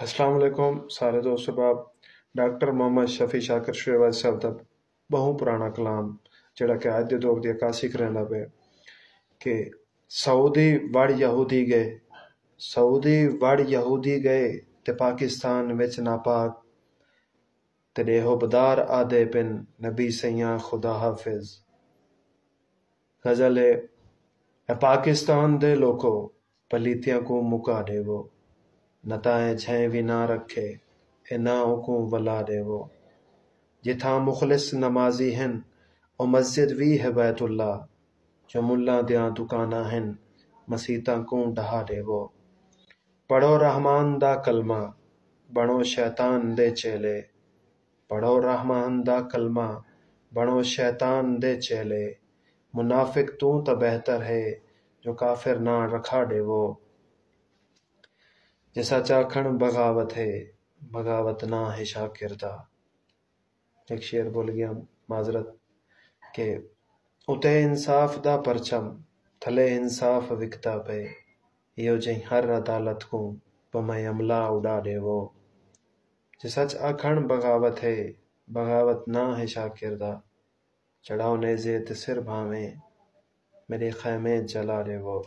अस्सलाम वालेकुम, सारे दोस्त बाब डॉक्टर मोहम्मद शफी शाकर श्रेवाज साहब का बहु पुराना कलाम जोड़ा कि अज के दौर की अक्सी करना पे। कि सऊदी वड़ यहूदी गए, सऊदी वड़ यहूदी गए तो पाकिस्तान विच नापाक, ते डेहो बदार आदे पिन नबी सैया खुदा हाफिज। गज़ल है पाकिस्तान दे लोको पलीतियाँ को मुका देवो। नताए छह भी ना रखे, ए ना को वला देवो। जिथा मुखलिस नमाजी हन ओ मस्जिद भी है बैतुल्ला। जो मुल्ला दिया दुकाना हन मसीता को ढहा देवो। पढ़ो रहमान दा कलमा बनो शैतान दे चेले। पढ़ो रहमान दा कलमा बनो शैतान दे चेले। मुनाफिक तू तो बेहतर है, जो काफिर ना रखा दे वो जैसा चाखण बगावत है, बगावत ना है शाकिरदा एक शेर बोल गया माजरत के, उते इंसाफ दा परचम थले इंसाफ विकता पे। यो जई हर अदालत को पमय अमला उड़ा दे वो सच आखण बगावत है, बगावत ना है शाकिरदा चढ़ाओ नेजे ते सिर भावे, मेरे खैमे जला दे वो